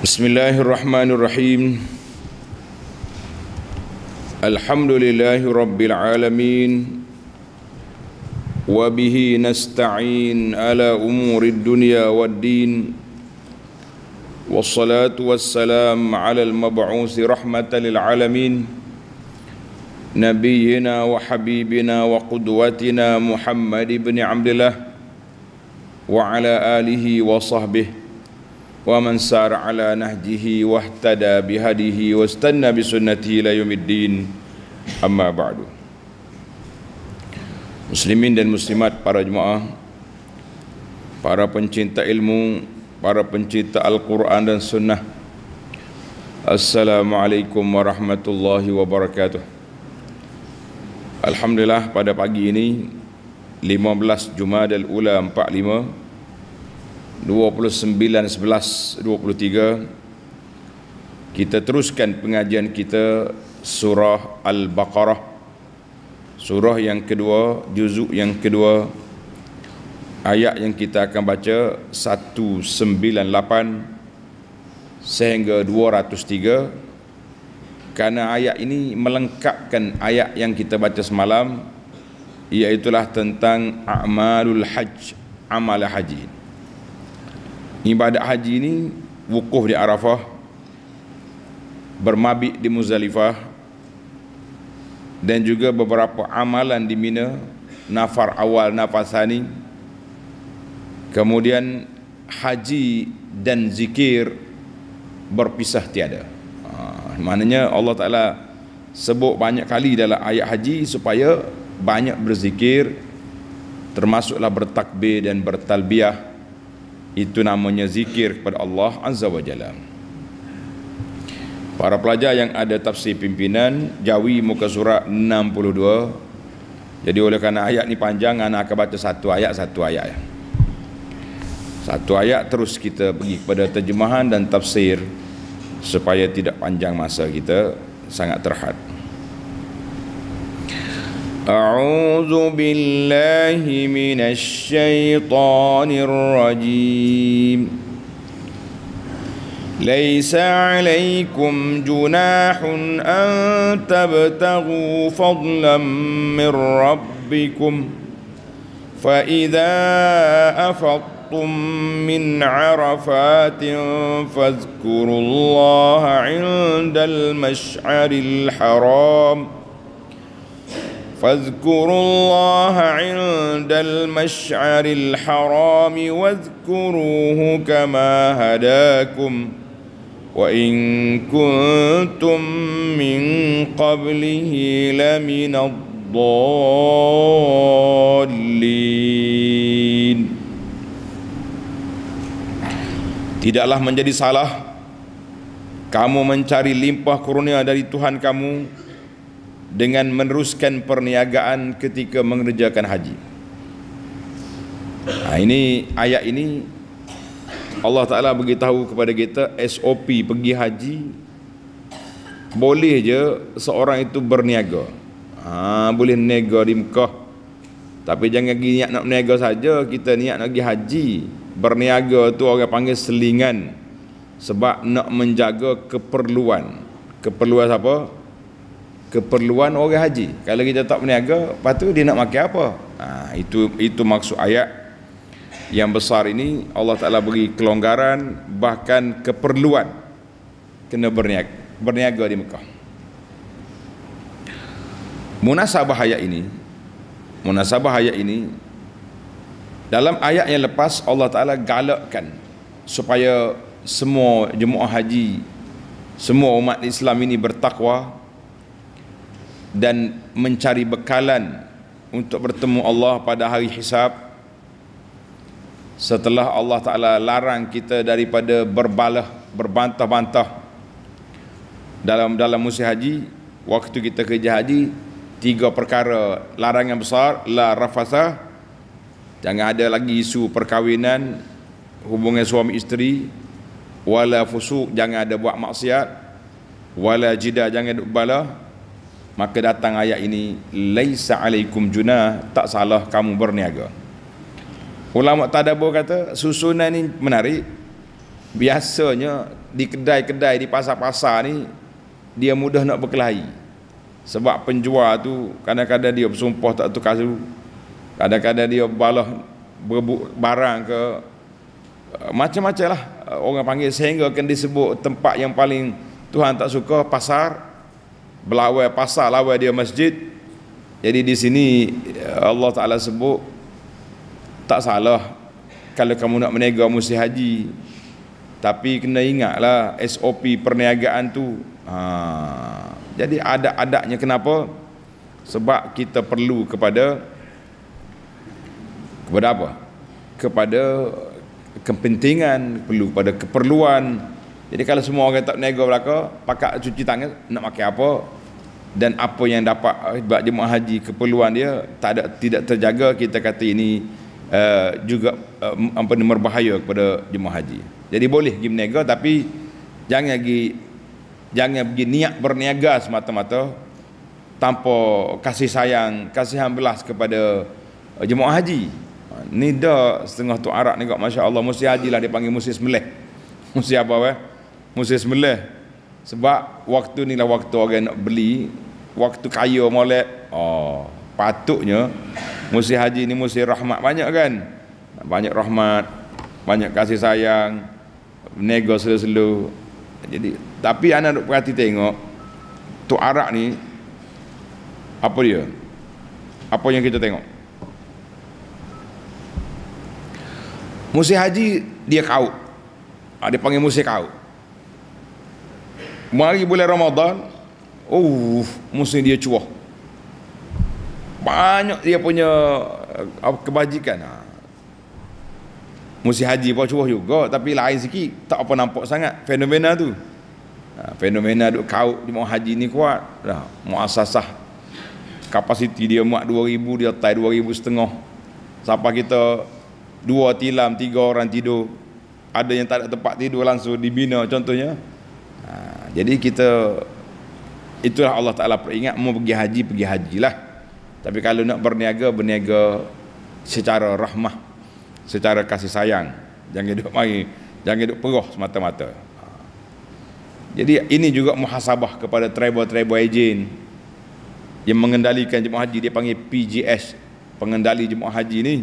بسم الله الرحمن الرحيم. الحمد لله رب العالمين وبه نستعين على أمور الدنيا والدين والصلاة والسلام على المبعوث رحمة للعالمين نبينا وحبيبنا وقدوتنا محمد بن عبد الله وعلى آله وصحبه. ومن سار على نهجه واهتدى بهديه واستنى بسنته الى يوم الدين اما بعد Muslimin dan muslimat para jemaah Para pencinta ilmu Para pencinta Al-Quran dan Sunnah Assalamualaikum warahmatullahi wabarakatuh Alhamdulillah pada pagi ini 15 Jumadal Ula 45 29 11 23 kita teruskan pengajian kita surah Al-Baqarah. Surah yang kedua juzuk yang kedua ayat yang kita akan baca 198 sehingga 203 kerana ayat ini melengkapkan ayat yang kita baca semalam iaitulah tentang a'malul hajj amal haji ibadat haji ini wukuf di Arafah bermabit di Muzdalifah dan juga beberapa amalan di Mina nafar awal nafar sani. Kemudian haji dan zikir berpisah tiada. Ha, maknanya Allah Ta'ala sebut banyak kali dalam ayat haji supaya banyak berzikir termasuklah bertakbir dan bertalbiah itu namanya zikir kepada Allah Azza wa Jalla. Para pelajar yang ada tafsir pimpinan Jawi muka surat 62 Jadi oleh kerana ayat ni panjang Anak akan baca satu ayat satu ayat. Satu ayat terus kita pergi kepada terjemahan dan tafsir Supaya tidak panjang masa kita Sangat terhad أعوذ بالله من الشيطان الرجيم. ليس عليكم جناح أن تبتغوا فضلا من ربكم فإذا أفضتم من عرفات فاذكروا الله عند المشعر الحرام. فاذكروا الله عند المشعر الحرام واذكروه كما هداكم وإن كنتم من قبله لمن الضالين Tidaklah menjadi salah kamu mencari limpah kurnia dari Tuhan kamu dengan meneruskan perniagaan ketika mengerjakan haji. Nah, ini ayat ini Allah Ta'ala beritahu kepada kita SOP pergi haji boleh je seorang itu berniaga ha, boleh niaga di Mekah tapi jangan pergi niat nak berniaga saja kita niat nak pergi haji berniaga tu orang panggil selingan sebab nak menjaga keperluan keperluan siapa? Keperluan orang haji. Kalau kita tak berniaga lepas tu dia nak makan apa? Ha, itu itu maksud ayat yang besar ini. Allah Ta'ala beri kelonggaran bahkan keperluan kena berniaga, berniaga di Mekah. Munasabah ayat ini munasabah ayat ini dalam ayat yang lepas Allah Ta'ala galakkan supaya semua jemaah haji semua umat Islam ini bertakwa dan mencari bekalan untuk bertemu Allah pada hari hisab. Setelah Allah Ta'ala larang kita daripada berbalah, berbantah-bantah dalam dalam musim haji waktu kita kerja haji tiga perkara larangan besar la rafasa jangan ada lagi isu perkahwinan hubungan suami isteri wala fusuk jangan ada buat maksiat wala jida jangan bala maka datang ayat ini laisa alaikum junah. Tak salah kamu berniaga. Ulama tadabbur kata susunan ni menarik. Biasanya di kedai-kedai di pasar-pasar ni dia mudah nak berkelahi. Sebab penjual tu kadang-kadang dia bersumpah tak tukar dulu kadang-kadang dia balah berebut barang ke uh, macam-macam lah orang panggil. Sehingga akan disebut tempat yang paling Tuhan tak suka pasar belawai pasar lawai dia masjid. Jadi di sini Allah Ta'ala sebut tak salah kalau kamu nak menega mesti haji. Tapi kena ingatlah SOP perniagaan tu. Ha, jadi ada adanya kenapa? Sebab kita perlu kepada kepada apa? Kepada kepentingan perlu pada keperluan jadi kalau semua orang tak nego belaka pakai cuci tangan nak pakai apa dan apa yang dapat buat jemaah haji keperluan dia tak ada tidak terjaga kita kata ini uh, juga uh, apa berbahaya kepada jemaah haji jadi boleh pergi berniaga tapi jangan pergi jangan pergi niat berniaga semata-mata tanpa kasih sayang, kasihan belas kepada uh, jemaah haji. Ni dah setengah tu Arab ni kok masya-Allah mesti haji lah dia panggil mesti sembelih. Mesti apa weh? Mesti sembelih. Sebab waktu ni lah waktu orang nak beli, waktu kaya molek. Oh, patutnya mesti haji ni mesti rahmat banyak kan? Banyak rahmat, banyak kasih sayang, nego selu-selu jadi tapi anak duk perhati tengok tu arak ni apa dia apa yang kita tengok musim haji dia kau ah, dia panggil musim kau mari bulan Ramadan. Oh musim dia cuah. Banyak dia punya uh, kebajikan. Ha. Musim haji pun curah juga tapi lain sikit tak apa nampak sangat fenomena tu. Ha, fenomena duk kau di mau haji ni kuat. Dah muasasah kapasiti dia muat 2000 dia tai 2000 setengah. Sampai kita dua tilam tiga orang tidur. Ada yang tak ada tempat tidur langsung dibina contohnya. ha, jadi kita itulah Allah Ta'ala peringat mau pergi haji pergi hajilah. Tapi kalau nak berniaga berniaga secara rahmah secara kasih sayang. Jangan duduk mari jangan duduk peroh semata-mata. Jadi ini juga muhasabah kepada travel-travel agent yang mengendalikan jemaah haji. Dia panggil PGS pengendali jemaah haji ni.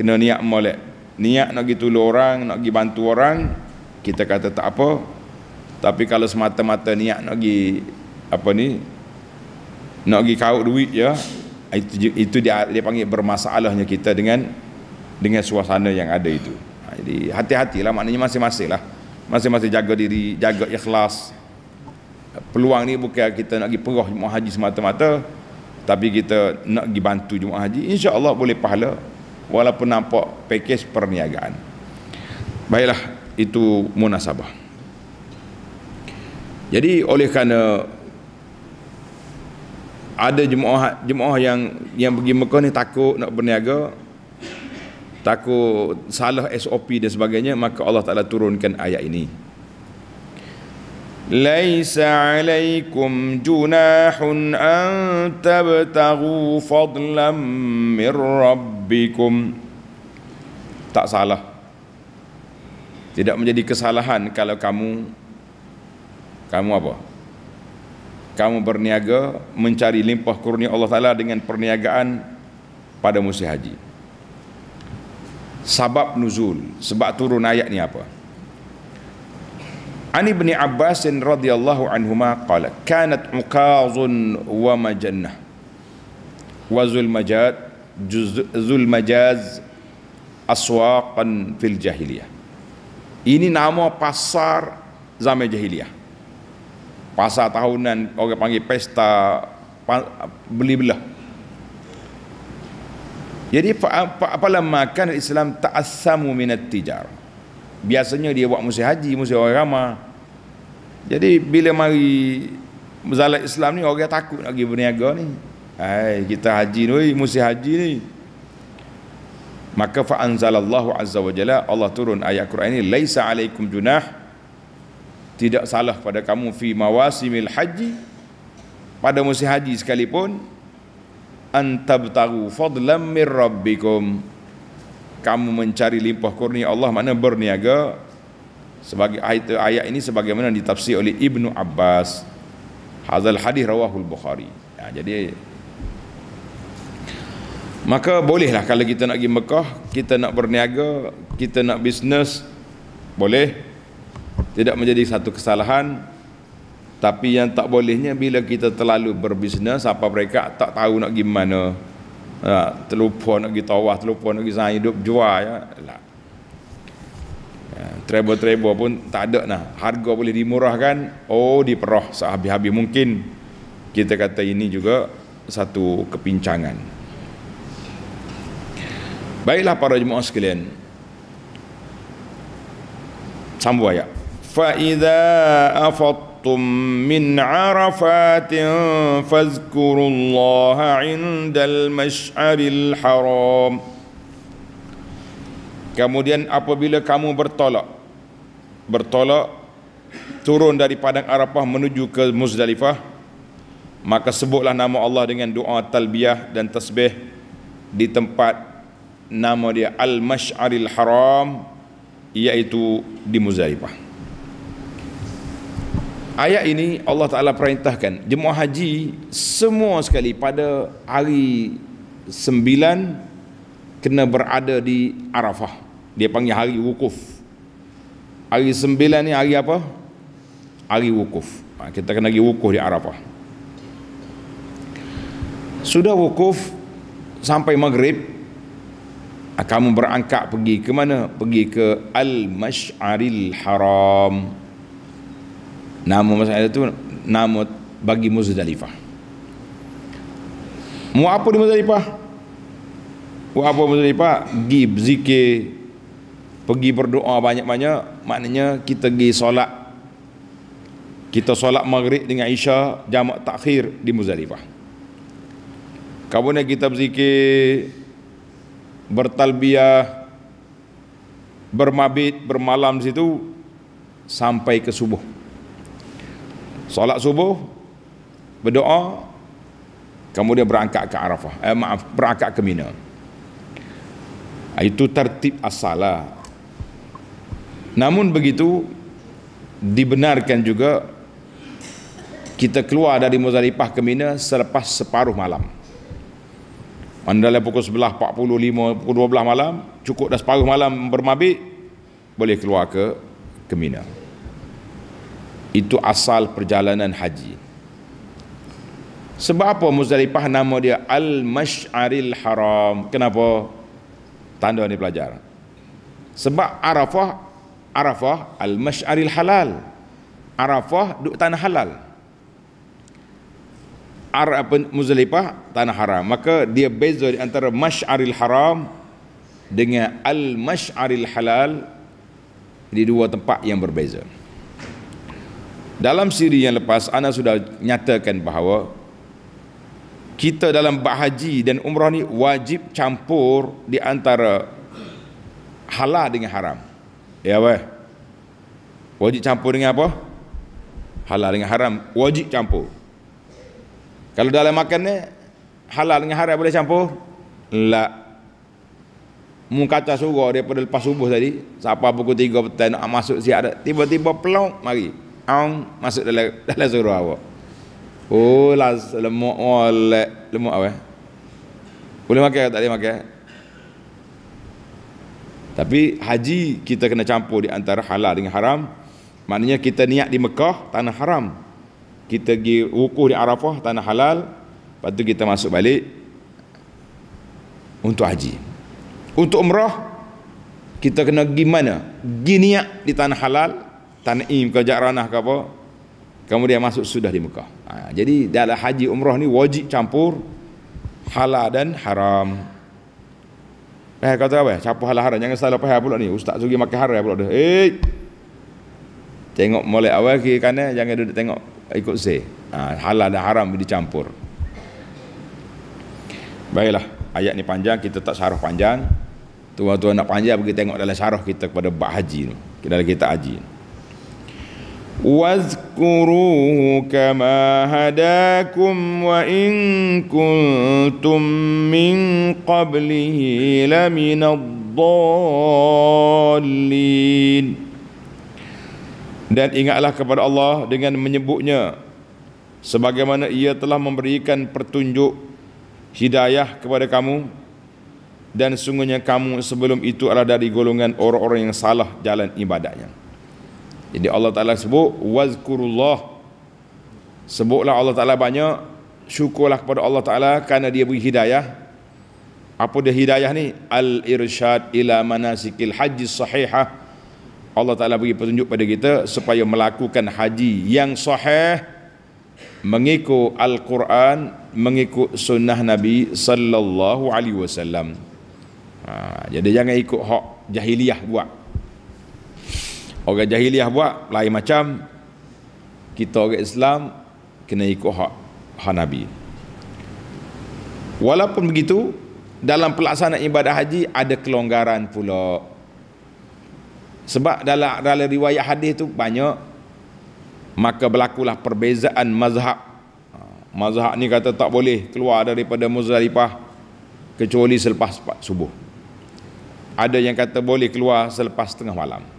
Kena niat molek. Niat nak pergi tolong orang nak pergi bantu orang kita kata tak apa tapi kalau semata-mata niat nak pergi apa ni nak pergi kau duit ya itu, itu dia, dia panggil bermasalahnya kita dengan dengan suasana yang ada itu. Ha, jadi hati-hatilah maknanya masing-masing lah. Masing-masing jaga diri, jaga ikhlas. Peluang ni bukan kita nak pergi perah jemaah haji semata-mata tapi kita nak pergi bantu jemaah haji insya-Allah boleh pahala walaupun nampak pakej perniagaan. Baiklah itu munasabah. Jadi oleh kerana ada jemaah jemaah yang yang pergi Mekah ni takut nak berniaga takut salah SOP dan sebagainya maka Allah Taala turunkan ayat ini. Laisa alaikum junahun an tabtaghu fadlan min rabbikum. Tak salah. Tidak menjadi kesalahan kalau kamu kamu apa? Kamu berniaga mencari limpah kurnia Allah Taala dengan perniagaan pada musim haji. Sabab nuzul sebab turun ayat ni apa? Ani bin Abbas radhiyallahu anhuma qala kanat uqazun wa majannah. Wa zul majad zul majaz aswaqan fil jahiliyah. Ini nama pasar zaman jahiliyah pasar tahunan orang panggil pesta beli belah jadi apalah makan Islam ta'assamu minat tijar. Biasanya dia buat musim haji, musim orang ramah. Jadi bila mari zalat Islam ni orang takut nak pergi berniaga ni. Hai, kita haji ni, musim haji ni. Maka fa anzalallahu azza wa jalla Allah turun ayat Quran ini laisa alaikum junah tidak salah pada kamu fi mawasimil haji pada musim haji sekalipun antabtagu fadlam mir rabbikum. Kamu mencari limpah kurnia Allah mana berniaga. Sebagai ayat, ayat ini sebagaimana ditafsir oleh Ibnu Abbas. Hazal hadis rawahul Bukhari. Ya, jadi maka bolehlah kalau kita nak pergi Mekah kita nak berniaga kita nak bisnes boleh tidak menjadi satu kesalahan tapi yang tak bolehnya bila kita terlalu berbisnes apa mereka tak tahu nak pergi mana. Ha, terlupa nak pergi tawah terlupa nak pergi sana hidup jual ya. lah. ya travel-travel pun tak ada nah. Harga boleh dimurahkan oh diperah sehabis-habis mungkin. Kita kata ini juga satu kepincangan. Baiklah para jemaah sekalian. Sambung ayat fa idza afattum min arafatin fazkurullaha indal mash'aril haram kemudian apabila kamu bertolak bertolak turun dari padang arafah menuju ke muzdalifah maka sebutlah nama Allah dengan doa talbiyah dan tasbih di tempat nama dia al-mash'aril haram iaitu di Muzdalifah. Ayat ini Allah Taala perintahkan jemaah haji semua sekali pada hari sembilan kena berada di Arafah. Dia panggil hari wukuf. Hari sembilan ni hari apa? Hari wukuf. Ha, kita kena pergi wukuf di Arafah. Sudah wukuf sampai maghrib kamu berangkat pergi ke mana? Pergi ke Al-Mash'aril Haram. Nama masalah itu nama bagi Muzdalifah. Mau apa di Muzdalifah? Mau apa Muzdalifah? Pergi berzikir, pergi berdoa banyak-banyak, maknanya kita pergi solat kita solat maghrib dengan Isya jamak takhir di Muzdalifah. Kemudian kita berzikir bertalbiyah bermabit bermalam di situ sampai ke subuh solat subuh berdoa kemudian berangkat ke Arafah. Eh, maaf berangkat ke Mina. Itu tertib asalah namun begitu dibenarkan juga kita keluar dari Muzdalifah ke Mina selepas separuh malam. Mandalah pukul 11, 45, pukul 12 malam Cukup dah separuh malam bermabik Boleh keluar ke ke Mina Itu asal perjalanan haji. Sebab apa Muzdalifah nama dia? Al-Mash'aril Haram. Kenapa? Tanda ni pelajar. Sebab Arafah Arafah Al-Mash'aril Halal. Arafah duduk tanah halal. Ar Muzdalifah tanah haram. Maka dia beza di antara Mash'aril Haram dengan Al-Mash'aril Halal di dua tempat yang berbeza dalam siri yang lepas ana sudah nyatakan bahawa kita dalam bahaji dan umrah ni wajib campur di antara halal dengan haram ya weh wajib campur dengan apa halal dengan haram wajib campur kalau dalam makan ni halal dengan haram boleh campur? La. Mu kata surah daripada lepas subuh tadi, siapa pukul 3 petang nak masuk siap tiba-tiba pelong mari. Ong masuk dalam dalam surah awak. Oh, las lemuk oleh lemuk apa? Boleh makan tak boleh makan? Tapi haji kita kena campur di antara halal dengan haram. Maknanya kita niat di Mekah tanah haram kita pergi wukuf di Arafah tanah halal lepas tu kita masuk balik untuk haji untuk umrah kita kena pergi mana pergi niat di tanah halal tanah im ke Jaranah ke apa kemudian masuk sudah di Mekah ha, jadi dalam haji umrah ni wajib campur halal dan haram Eh kata apa? Campur halal haram. Jangan salah faham pula ni. Ustaz Sugi makan haram pula dah. Eh. Tengok molek awal kiri kanan jangan duduk tengok ikut saya ha, halal dan haram dicampur baiklah ayat ni panjang kita tak syarah panjang tuan-tuan nak panjang pergi tengok dalam syarah kita kepada bab haji ni dalam kita haji wazkuruhu kama hadakum wa in kuntum min qablihi laminad dallin dan ingatlah kepada Allah dengan menyebutnya sebagaimana ia telah memberikan petunjuk hidayah kepada kamu dan sungguhnya kamu sebelum itu adalah dari golongan orang-orang yang salah jalan ibadahnya jadi Allah Ta'ala sebut wazkurullah sebutlah Allah Ta'ala banyak syukurlah kepada Allah Ta'ala kerana dia beri hidayah apa dia hidayah ni al-irsyad ila manasikil haji sahihah Allah Ta'ala bagi petunjuk pada kita supaya melakukan haji yang sahih mengikut Al-Quran mengikut sunnah Nabi sallallahu alaihi wasallam. Ha, jadi jangan ikut hak jahiliyah buat. Orang jahiliyah buat lain macam kita orang Islam kena ikut hak hak Nabi. Walaupun begitu dalam pelaksanaan ibadah haji ada kelonggaran pula sebab dalam dalam riwayat hadis tu banyak maka berlakulah perbezaan mazhab. Ha, mazhab ni kata tak boleh keluar daripada Muzdalifah kecuali selepas subuh. Ada yang kata boleh keluar selepas tengah malam.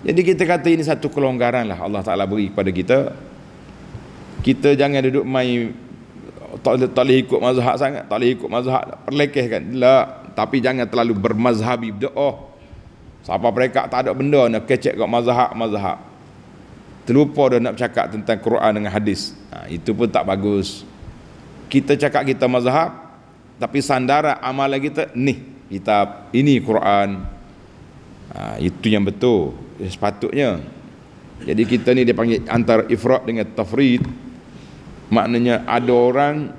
Jadi kita kata ini satu kelonggaran lah Allah Ta'ala beri kepada kita. Kita jangan duduk main tak, boleh ikut mazhab sangat, tak boleh ikut mazhab, perlekehkan. Tak, tapi jangan terlalu bermazhabi. Oh, Siapa mereka tak ada benda nak kecek kat mazhab-mazhab. Terlupa dah nak cakap tentang Quran dengan hadis. Ha, itu pun tak bagus. Kita cakap kita mazhab, tapi sandara amalan kita ni kitab ini Quran. Ha, itu yang betul. Ya, sepatutnya. Jadi kita ni dia panggil antara ifrat dengan tafrid. Maknanya ada orang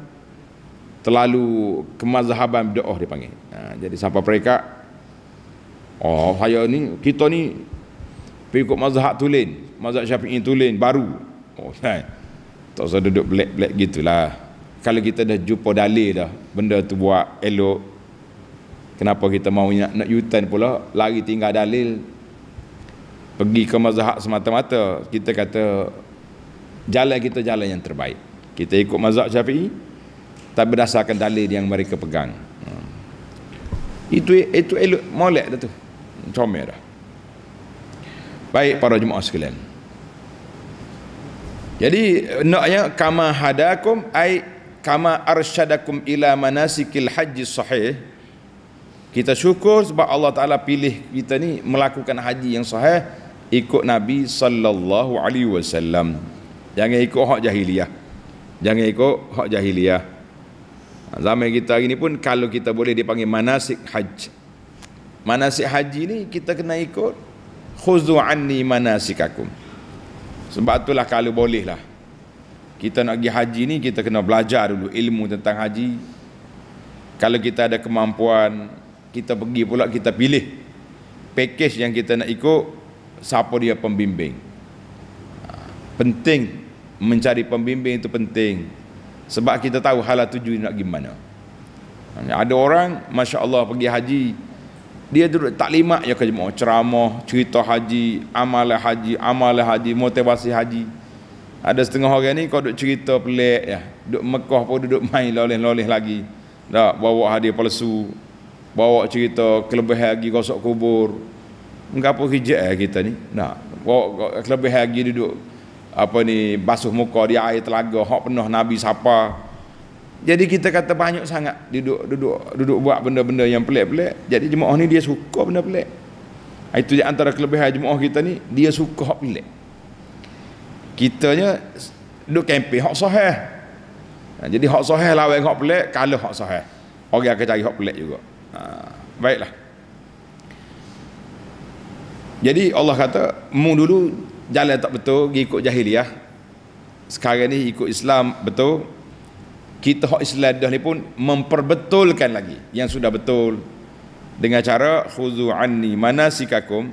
terlalu kemazhaban bid'ah dia panggil. Ha, jadi siapa mereka Oh, saya ni kita ni pergi ikut mazhab tulen, mazhab Syafi'i tulen baru. Oh, kan. Tak usah duduk black-black gitulah. Kalau kita dah jumpa dalil dah, benda tu buat elok. Kenapa kita mau nak, nak yutan pula, lari tinggal dalil. Pergi ke mazhab semata-mata, kita kata jalan kita jalan yang terbaik. Kita ikut mazhab Syafi'i tak berdasarkan dalil yang mereka pegang. Hmm. Itu itu elok molek dah tu comel dah baik para jemaah sekalian jadi naknya kama hadakum ai kama arsyadakum ila manasikil haji sahih kita syukur sebab Allah Taala pilih kita ni melakukan haji yang sahih ikut Nabi sallallahu alaihi wasallam. Jangan ikut hak jahiliyah. Jangan ikut hak jahiliyah. Zaman kita hari ni pun kalau kita boleh dipanggil manasik haji. Manasik haji ni kita kena ikut khuzu anni manasikakum. Sebab itulah kalau boleh lah. Kita nak pergi haji ni kita kena belajar dulu ilmu tentang haji. Kalau kita ada kemampuan kita pergi pula kita pilih package yang kita nak ikut siapa dia pembimbing. Penting mencari pembimbing itu penting. Sebab kita tahu hala tuju nak gimana ada orang Masya Allah pergi haji dia duduk taklimat ya ke jemaah ceramah cerita haji amalan haji amalan haji motivasi haji. Ada setengah orang ni kau duduk cerita pelik ya. Duduk Mekah pun duduk main loleh-loleh lagi. Tak bawa hadiah palsu bawa cerita kelebihan lagi gosok kubur mengapa hijab eh kita ni nak bawa kelebihan lagi duduk apa ni basuh muka di air telaga hak penuh nabi siapa jadi kita kata banyak sangat duduk duduk duduk buat benda-benda yang pelik-pelik. Jadi jemaah ni dia suka benda pelik. Itu di antara kelebihan jemaah kita ni, dia suka hak pelik. Kitanya duduk kempen hak sahih. Ha, jadi hak sahih lawan hak pelik, kalau hak sahih. Orang akan cari hak pelik juga. Ha, baiklah. Jadi Allah kata, mu dulu jalan tak betul, ikut jahiliyah. Sekarang ni ikut Islam betul, kita hak Islam dah ni pun memperbetulkan lagi yang sudah betul. Dengan cara khuzu anni manasikakum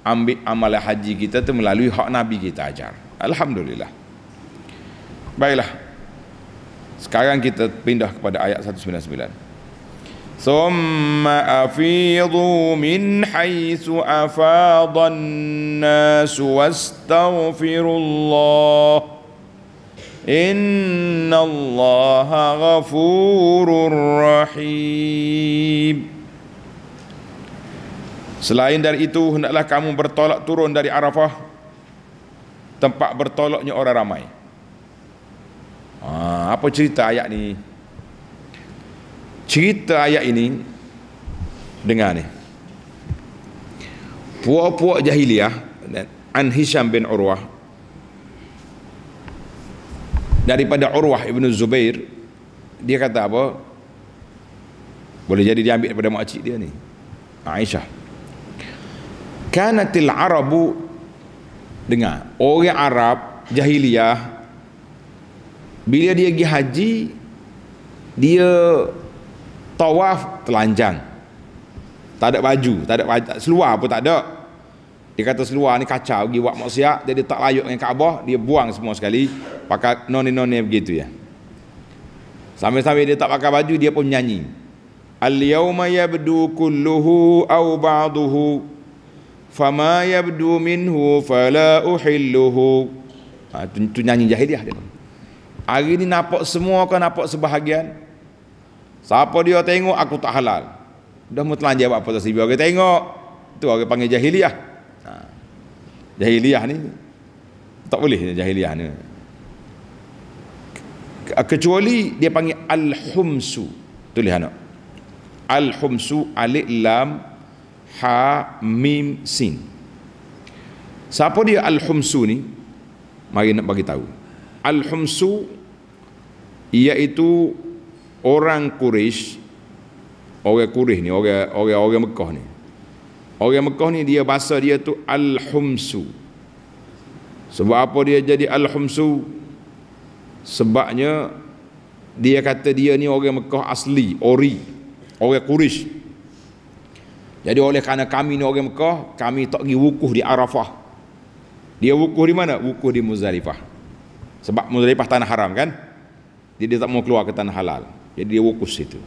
ambil amal haji kita tu melalui hak nabi kita ajar. Alhamdulillah. Baiklah. Sekarang kita pindah kepada ayat 199 ثم أفيضوا من حيث أفاض الناس واستغفروا الله Inna Allah ghafurur rahim Selain dari itu hendaklah kamu bertolak turun dari Arafah tempat bertolaknya orang ramai ha, apa cerita ayat ni Cerita ayat ini dengar ni. Puak-puak jahiliah an Hisham bin Urwah daripada Urwah ibn Zubair dia kata apa? Boleh jadi dia ambil daripada makcik dia ni Aisyah. Kanatil arabu dengar orang Arab jahiliyah bila dia pergi haji dia tawaf telanjang. Tak ada baju tak ada baju, seluar pun tak ada. Dia kata seluar ni kacau pergi buat maksiat jadi tak layak dengan Kaabah dia buang semua sekali pakai noni-noni begitu ya. Sambil-sambil dia tak pakai baju dia pun nyanyi. Al-yawma yabdu kulluhu aw ba'duhu fama yabdu minhu fala uhilluhu. Ha, tu, tu nyanyi jahiliah dia. Hari ni nampak semua kan nampak sebahagian siapa dia tengok aku tak halal. Dah mu telanjang buat apa tasbih orang tengok tu orang panggil jahiliah. Ha. jahiliah ni. Tak boleh jahiliah ni. Kecuali dia panggil al-humsu. Tulis anak? Al-humsu alif lam ha mim sin. Siapa dia al-humsu ni? Mari nak bagi tahu. Al-humsu iaitu orang Quraisy orang Quraisy ni orang orang orang Mekah ni. Orang Mekah ni dia bahasa dia tu al-humsu. Sebab apa dia jadi al-humsu? Sebabnya dia kata dia ni orang Mekah asli ori orang Quraisy jadi oleh kerana kami ni orang Mekah kami tak pergi wukuf di Arafah. Dia wukuf di mana? Wukuf di Muzdalifah. Sebab Muzdalifah tanah haram kan? Jadi dia tak mau keluar ke tanah halal jadi dia wukuf situ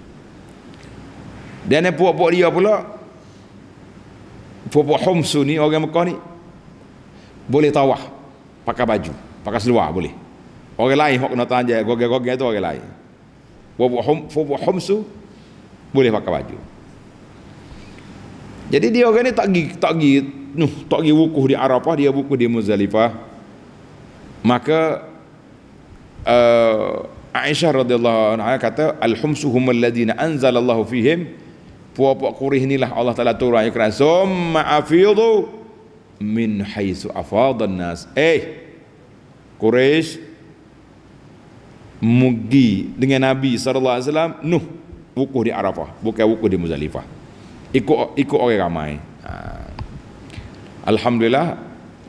dan yang puak-puak dia pula puak-puak Humsu ni orang Mekah ni boleh tawah pakai baju pakai seluar boleh. Orang lain hok kena tanya gogel-gogel tu orang lain. Puak-puak Humsu boleh pakai baju. Jadi dia orang ni tak pergi tak pergi nuh tak pergi wukuf di Arafah dia wukuf di Muzdalifah. Maka uh, Aisyah radhiyallahu anha kata al-humsu humul ladina anzalallahu fihim. Puak-puak Quraisy inilah Allah Taala turun ayat summa afidu min haitsu afadan nas. Eh Quraisy mugi dengan Nabi sallallahu alaihi wasallam nuh wukuf di Arafah bukan wukuf di Muzdalifah ikut ikut orang ramai. Ha. Alhamdulillah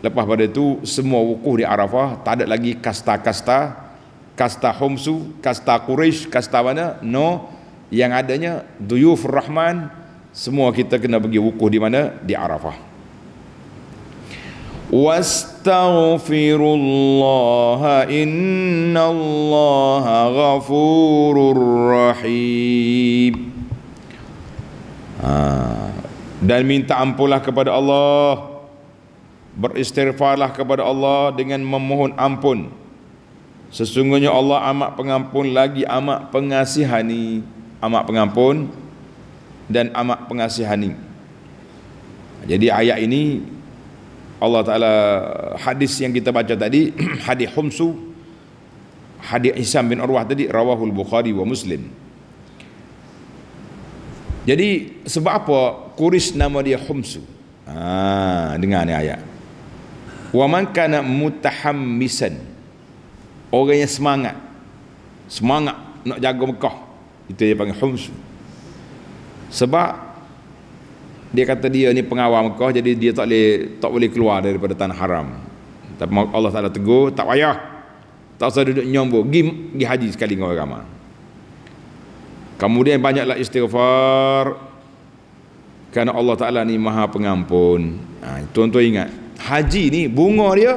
lepas pada itu semua wukuf di Arafah tak ada lagi kasta-kasta kasta Humsu, kasta Quraisy, kasta mana? No, yang adanya Duyuf Rahman semua kita kena pergi wukuf di mana? Di Arafah. Wastaghfirullah innallaha ghafurur rahim. Ha. Dan minta ampunlah kepada Allah. Beristighfarlah kepada Allah dengan memohon ampun Sesungguhnya Allah amat pengampun lagi amat pengasihani amat pengampun dan amat pengasihani. Jadi ayat ini Allah Taala hadis yang kita baca tadi hadis Humsu hadis Hisam bin Urwah tadi rawahul Bukhari wa Muslim. Jadi sebab apa Quraisy nama dia Humsu? Ah dengar ni ayat. Wa man kana mutahammisan orang yang semangat. Semangat nak jaga Mekah. Itu dia panggil humsu. Sebab dia kata dia ni pengawal Mekah jadi dia tak boleh tak boleh keluar daripada tanah haram. Tapi Allah Taala tegur tak payah. Tak usah duduk nyombo pergi, pergi haji sekali dengan orang ramai. Kemudian banyaklah istighfar. Kerana Allah Taala ni Maha Pengampun. Ha, tuan-tuan ingat haji ni bunga dia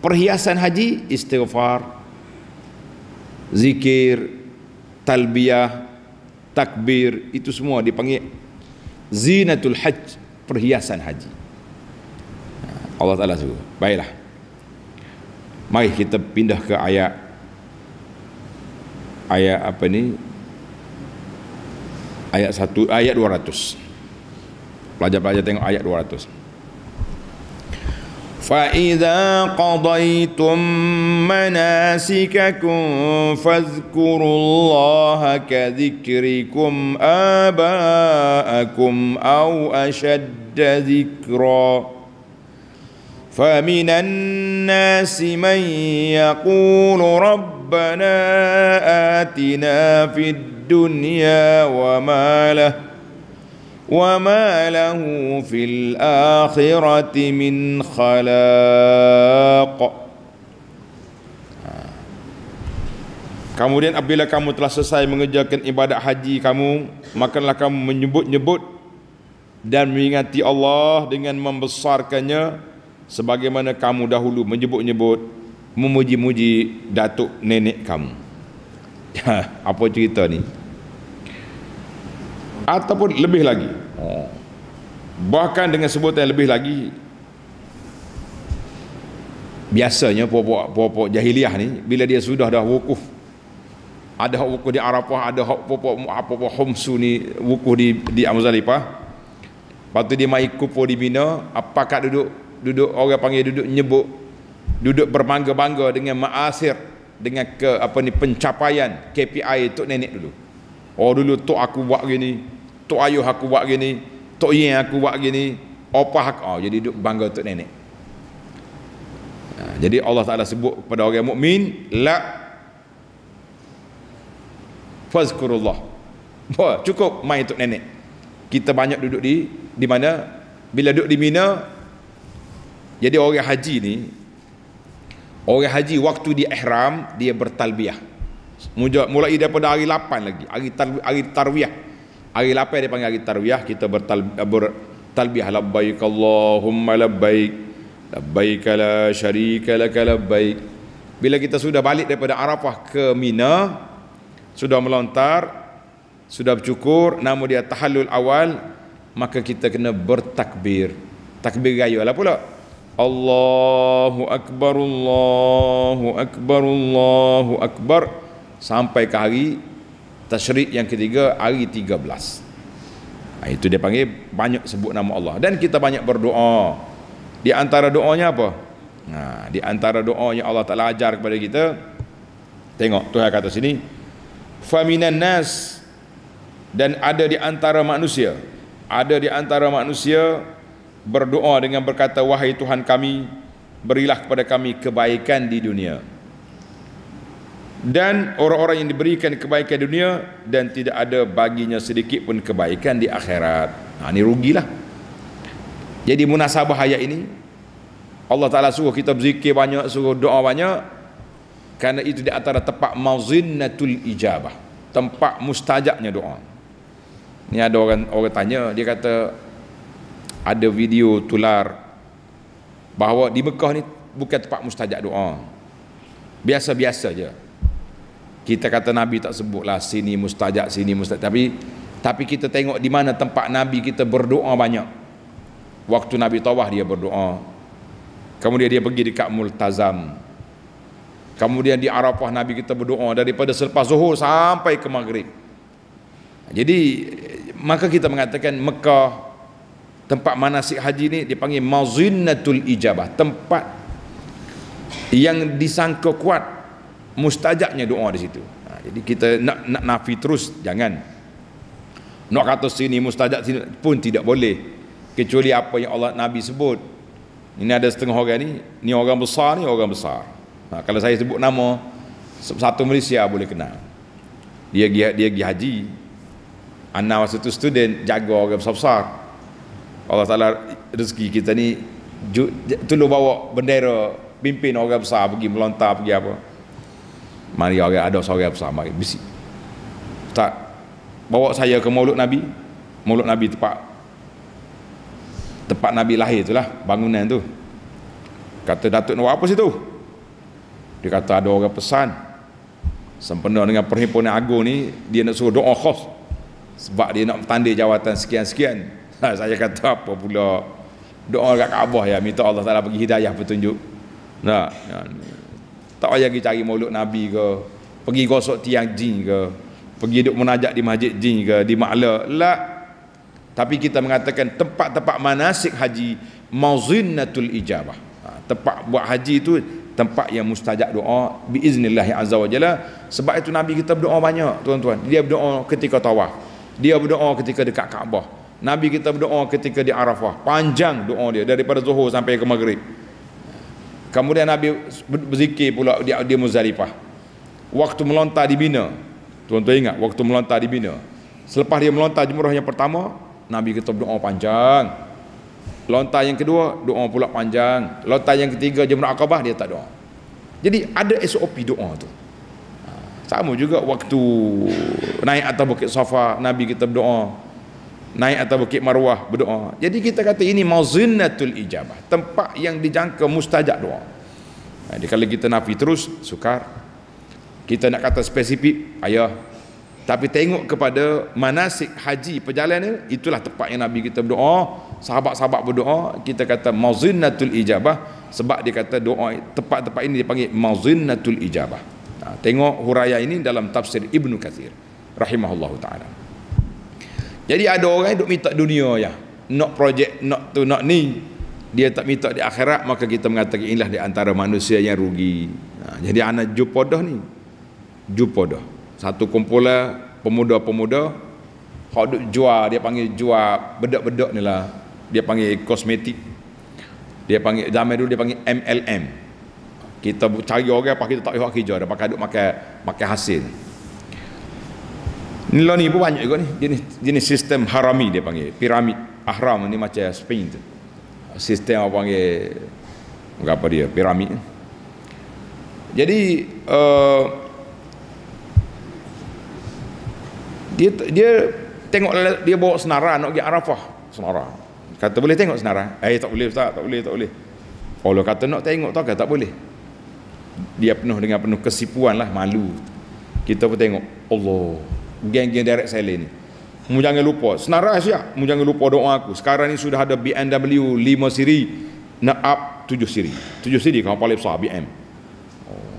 perhiasan haji istighfar zikir talbiyah takbir itu semua dipanggil zinatul hajj perhiasan haji. Allah Ta'ala suruh. Baiklah. Mari kita pindah ke ayat ayat apa ni? Ayat 1 ayat 200 pelajar-pelajar tengok ayat 200 فإذا قضيتم مناسككم فاذكروا الله كذكركم آباءكم أو أشد ذكرًا. فمن الناس من يقول ربنا آتنا في الدنيا وما له وما له في الآخرة من خلاق Kemudian apabila kamu telah selesai mengerjakan ibadat haji kamu Makalah kamu menyebut-nyebut Dan mengingati Allah dengan membesarkannya Sebagaimana kamu dahulu menyebut-nyebut Memuji-muji datuk nenek kamu Apa cerita ni? Ataupun lebih lagi. Bahkan dengan sebutan lebih lagi biasanya puak-puak jahiliah ni bila dia sudah dah wukuf ada hak wukuf di Arafah ada hak puak apa-apa humsu ni wukuf di di Amzalipah lepas tu dia mai kupu di Mina apakah duduk duduk orang panggil duduk nyebut duduk berbangga-bangga dengan ma'asir dengan ke apa ni pencapaian KPI untuk nenek dulu. Oh dulu tok aku buat gini tok ayuh aku buat gini tok yin aku buat gini opah aku. Oh, jadi duk bangga tok nenek. Ha, jadi Allah Taala sebut kepada orang mukmin la fazkurullah. Wah, cukup main tok nenek. Kita banyak duduk di di mana? Bila duduk di Mina jadi orang haji ni orang haji waktu di ihram dia bertalbiyah. Mulai daripada hari 8 lagi hari tar, hari tarwiyah Hari lapar dia panggil hari tarwiyah kita bertalbiyah labbaik Allahumma labbaik labbaik la syarika lak labbaik. Bila kita sudah balik daripada Arafah ke Mina sudah melontar sudah bercukur nama dia tahallul awal maka kita kena bertakbir. Takbir gaya lah pula. Allahu akbar Allahu akbar Allahu akbar sampai ke hari Tashrik yang ketiga hari 13 ha, Itu dia panggil banyak sebut nama Allah. Dan kita banyak berdoa. Di antara doanya apa? Ha, di antara doa yang Allah Ta'ala ajar kepada kita Tengok Tuhan kata sini Faminan nas. Dan ada di antara manusia Ada di antara manusia Berdoa dengan berkata Wahai Tuhan kami Berilah kepada kami kebaikan di dunia dan orang-orang yang diberikan kebaikan dunia dan tidak ada baginya sedikit pun kebaikan di akhirat. Ha ni rugilah. Jadi munasabah ayat ini Allah Taala suruh kita berzikir banyak, suruh doa banyak kerana itu di antara tempat mazinnatul ijabah, tempat mustajabnya doa. Ni ada orang orang tanya, dia kata ada video tular bahawa di Mekah ni bukan tempat mustajab doa. Biasa-biasa je kita kata Nabi tak sebutlah sini mustajab sini mustajab tapi tapi kita tengok di mana tempat Nabi kita berdoa banyak. Waktu Nabi tawah dia berdoa. Kemudian dia pergi dekat multazam. Kemudian di Arafah Nabi kita berdoa daripada selepas zuhur sampai ke maghrib. Jadi maka kita mengatakan Mekah tempat manasik haji ni dipanggil mazinnatul ijabah. Tempat yang disangka kuat mustajabnya doa di situ. Ha, jadi kita nak nak nafi terus jangan. Nak kata sini mustajab sini pun tidak boleh kecuali apa yang Allah Nabi sebut. Ini ada setengah orang ni, ni orang besar ni orang besar. Ha, kalau saya sebut nama satu Malaysia boleh kenal. Dia dia dia pergi haji. Anak masa tu student jaga orang besar-besar. Allah Taala rezeki kita ni tolong bawa bendera pimpin orang besar pergi melontar pergi apa mari orang ada seorang besar. Mari bisi tak bawa saya ke maulud nabi. Maulud nabi tempat tempat nabi lahir itulah bangunan tu. Kata datuk nak apa situ? Dia kata ada orang pesan. Sempena dengan perhimpunan agung ni dia nak suruh doa khas sebab dia nak tanda jawatan sekian-sekian. Saya kata apa pula? Doa kat Kaabah ya minta Allah Taala bagi hidayah petunjuk. Nah tak payah pergi cari maulud Nabi ke pergi gosok tiang jin ke pergi duduk menajak di masjid jin ke di makla la. Tapi kita mengatakan tempat-tempat manasik haji mauzinnatul ijabah. Ha, tempat buat haji itu tempat yang mustajab doa biiznillah azza wa sebab itu nabi kita berdoa banyak tuan-tuan. Dia berdoa ketika tawaf. Dia berdoa ketika dekat Kaabah. Nabi kita berdoa ketika di Arafah. Panjang doa dia daripada zuhur sampai ke maghrib kemudian nabi berzikir pula di di Muzdalifah waktu melontar di Mina tuan-tuan ingat waktu melontar di Mina selepas dia melontar jumrah yang pertama nabi kita berdoa panjang Lontar yang kedua doa pula panjang. Lontar yang ketiga Jumrah Aqabah dia tak doa. Jadi ada SOP doa tu. Ha, sama juga waktu naik atas bukit Safa Nabi kita berdoa. Naik atas bukit Marwah berdoa. Jadi kita kata ini mazinnatul ijabah, tempat yang dijangka mustajab doa. Jadi kalau kita nafi terus sukar. Kita nak kata spesifik ayah tapi tengok kepada manasik haji perjalanan itulah tempat yang Nabi kita berdoa sahabat-sahabat berdoa kita kata mazinnatul ijabah sebab dia kata doa tempat-tempat ini dipanggil mazinnatul ijabah ha, tengok huraya ini dalam tafsir Ibnu Kathir rahimahullah taala jadi ada orang duk minta dunia ya. Nak projek nak tu nak ni. Dia tak minta di akhirat maka kita mengatakan inilah di antara manusia yang rugi. Ha, jadi anak jumpa dah ni. Jumpa dah satu kumpulan pemuda-pemuda hak duk jual dia panggil jual bedak-bedak ni lah. Dia panggil kosmetik. Dia panggil zaman dulu dia panggil MLM kita cari orang apa kita tak payah kerja dah pakai duk makan makan hasil ni lah ni pun banyak juga ni jenis jenis sistem harami dia panggil piramid ahram ni macam Spain tu sistem apa panggil apa dia piramid jadi uh, dia dia tengok dia bawa senaran nak pergi Arafah senaran Kata boleh tengok senarai. Eh tak boleh ustaz, tak boleh, tak boleh. Kalau kata nak tengok tak tak boleh. Dia penuh dengan penuh kesipuan lah, malu. Kita pun tengok, Allah, geng-geng direct selling ni. Mu jangan lupa, senarai siap. Mu jangan lupa doa aku. Sekarang ni sudah ada BMW 5 siri, nak up 7 siri. 7 siri kau paling besar BM.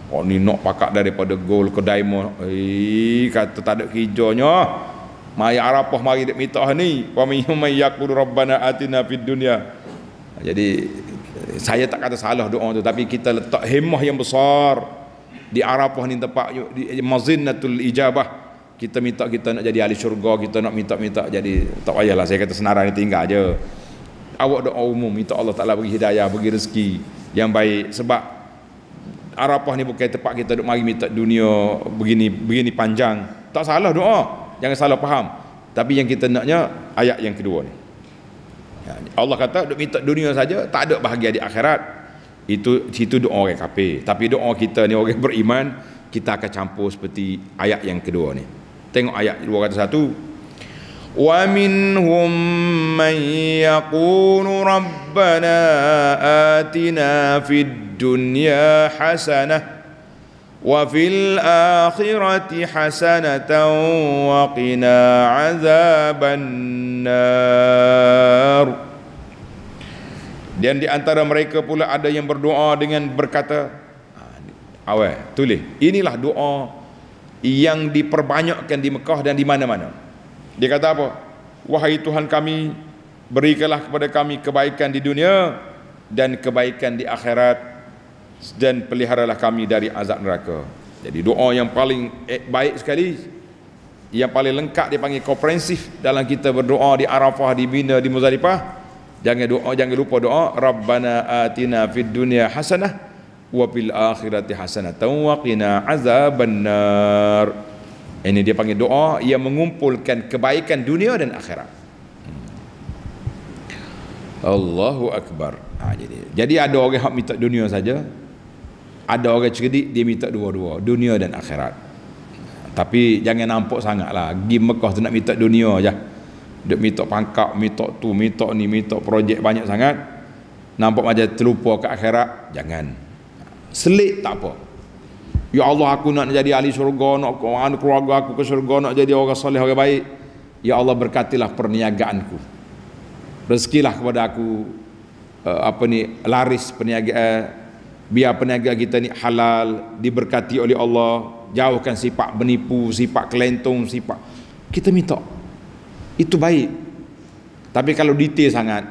Oh, ni nak pakak daripada gold ke diamond. Eh, kata tak ada hijaunya. Mari Arafah mari dia minta ni. Wa may yaqulu rabbana atina fid dunya. Jadi saya tak kata salah doa tu tapi kita letak hemah yang besar di Arafah ni tempat di mazinnatul ijabah. Kita minta kita nak jadi ahli syurga, kita nak minta-minta jadi tak payahlah saya kata senarai ni tinggal aja. Awak doa umum minta Allah Taala bagi hidayah, bagi rezeki yang baik. Sebab Arafah ni bukan tempat kita duk mari minta dunia begini begini panjang. Tak salah doa jangan salah faham. Tapi yang kita naknya ayat yang kedua ni. Ya, Allah kata duk minta dunia saja tak ada bahagia di akhirat. Itu situ doa orang kafir. Tapi doa kita ni orang beriman kita akan campur seperti ayat yang kedua ni tengok ayat 201 ومنهم من يقول ربنا آتنا في الدنيا حسنه وفي الآخرة حسنة وقنا عذاب النار dan di antara mereka pula ada yang berdoa dengan berkata awal tulis inilah doa yang diperbanyakkan di Mekah dan di mana-mana dia kata apa wahai Tuhan kami berikanlah kepada kami kebaikan di dunia dan kebaikan di akhirat dan peliharalah kami dari azab neraka. Jadi doa yang paling eh, baik sekali yang paling lengkap dia panggil komprehensif dalam kita berdoa di Arafah, di Mina, di Muzdalifah. Jangan doa jangan lupa doa Rabbana atina fid dunya hasanah wa fil akhirati hasanah wa qina azabannar. Ini dia panggil doa yang mengumpulkan kebaikan dunia dan akhirat. Allahu akbar. Ha, jadi jadi ada orang yang minta dunia saja, ada orang cerdik dia minta dua-dua dunia dan akhirat. Tapi jangan nampak sangat lah. Pergi Mekah tu nak minta dunia je. Dia minta pangkap minta tu minta ni minta projek banyak sangat. Nampak macam terlupa ke akhirat? Jangan selit tak apa. Ya Allah aku nak jadi ahli syurga nak keluarga aku ke syurga nak jadi orang soleh orang baik. Ya Allah berkatilah perniagaanku. Rezekilah kepada aku uh, apa ni laris perniagaan biar peniaga kita ni halal diberkati oleh Allah. Jauhkan sifat menipu sifat kelentong sifat kita minta. Itu baik. Tapi kalau detail sangat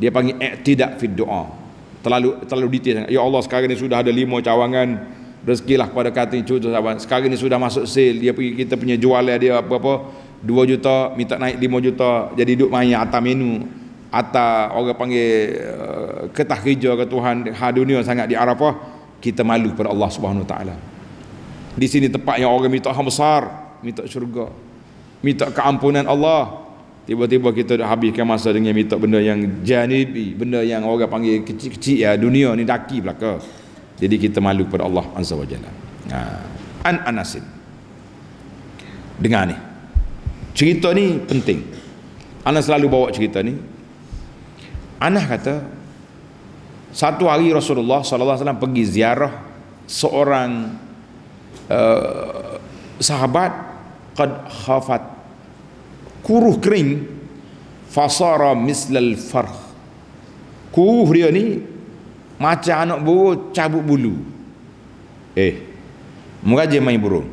dia panggil tidak fit doa terlalu terlalu detail sangat. Ya Allah sekarang ni sudah ada lima cawangan. Rezekilah pada kata cucu sahabat. Sekarang ni sudah masuk sale. Dia pergi kita punya jual dia apa-apa. 2 juta minta naik 5 juta. Jadi duduk main atas menu. Atas orang panggil uh, ketah kerja ke Tuhan ha dunia sangat di Arafah. Kita malu pada Allah Subhanahu taala. Di sini tempat yang orang minta hal besar minta syurga minta keampunan Allah tiba-tiba kita dah habiskan masa dengan minta benda yang janibi benda yang orang panggil kecil-kecil ya dunia ni daki belaka. Jadi kita malu pada Allah Azza wa Jalla. Ha. an anasin. Dengar ni. Cerita ni penting. Anas selalu bawa cerita ni. Anas kata satu hari Rasulullah sallallahu alaihi wasallam pergi ziarah seorang uh, sahabat qad khafat kuruh kering fasara mislal farh. Kuruh dia ni macam anak burung cabut bulu. Eh meraja main burung.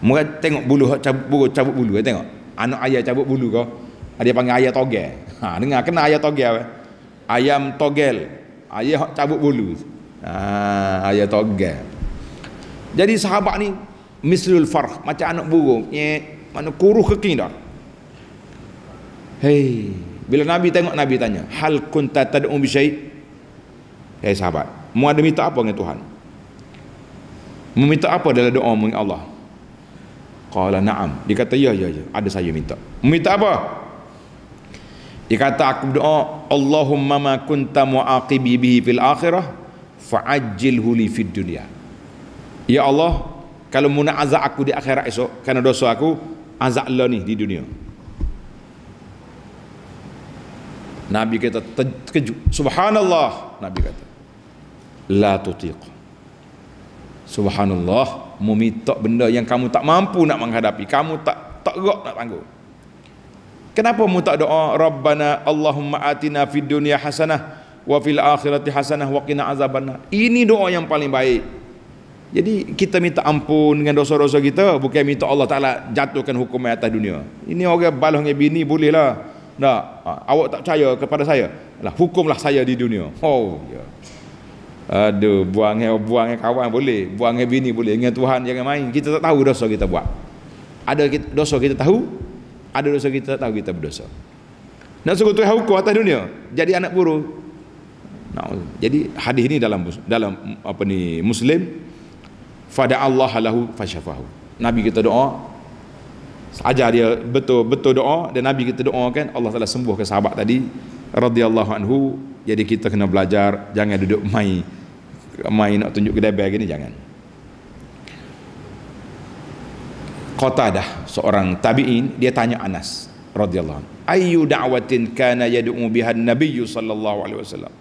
Meraja tengok bulu cabut burung cabut bulu eh, tengok. Anak ayah cabut bulu kau dia panggil ayah togel. Ha dengar kena ayah togel eh? ayam togel. Ayah cabut bulu. Ha ayah togel. Jadi sahabat ni mislul farh macam anak burung nyek mana kuruh keking dah? Hei. Bila nabi tengok nabi tanya hal kunta tad'u bi syai? Hei sahabat mu ada minta apa dengan Tuhan? Mu minta apa dalam doa dengan Allah? Qala na'am. Dia kata ya ya ya. Ada saya minta. Mu minta apa? Dia kata aku berdoa Allahumma ma kunta muaqibi bihi fil akhirah fa'ajjilhu li fid dunya Ya Allah kalau mu nak azab aku di akhirat esok kerana dosa aku azab Allah ni di dunia. Nabi kata terkejut. Subhanallah Nabi kata. La tutiq subhanallah mu minta benda yang kamu tak mampu nak menghadapi. Kamu tak tak gerak nak tangguh Kenapa mu tak doa Rabbana Allahumma atina fid dunya hasanah wa fil akhirati hasanah wa qina azabannar. Ini doa yang paling baik. Jadi kita minta ampun dengan dosa-dosa kita bukan minta Allah Taala jatuhkan hukum atas dunia. Ini orang balah dengan bini bolehlah. Tak, ha, awak tak percaya kepada saya. Lah hukumlah saya di dunia. Oh, ya. Aduh, buang buang kawan boleh, buang bini boleh. Dengan Tuhan jangan main. Kita tak tahu dosa kita buat. Ada dosa kita tahu, ada dosa kita tahu kita berdosa. Nak suruh Tuhan hukum atas dunia, jadi anak buruk. Nah, jadi hadis ini dalam dalam apa ni Muslim fada Allah lahu fasyafahu. Nabi kita doa ajar dia betul betul doa. Dan Nabi kita doa kan Allah Taala sembuhkan sahabat tadi radhiyallahu anhu jadi kita kena belajar jangan duduk main main nak tunjuk kedai bag ni jangan. Qatadah seorang tabi'in dia tanya Anas radhiyallahu anhu ayu da'watin kana yad'u biha an-nabiy sallallahu alaihi wasallam?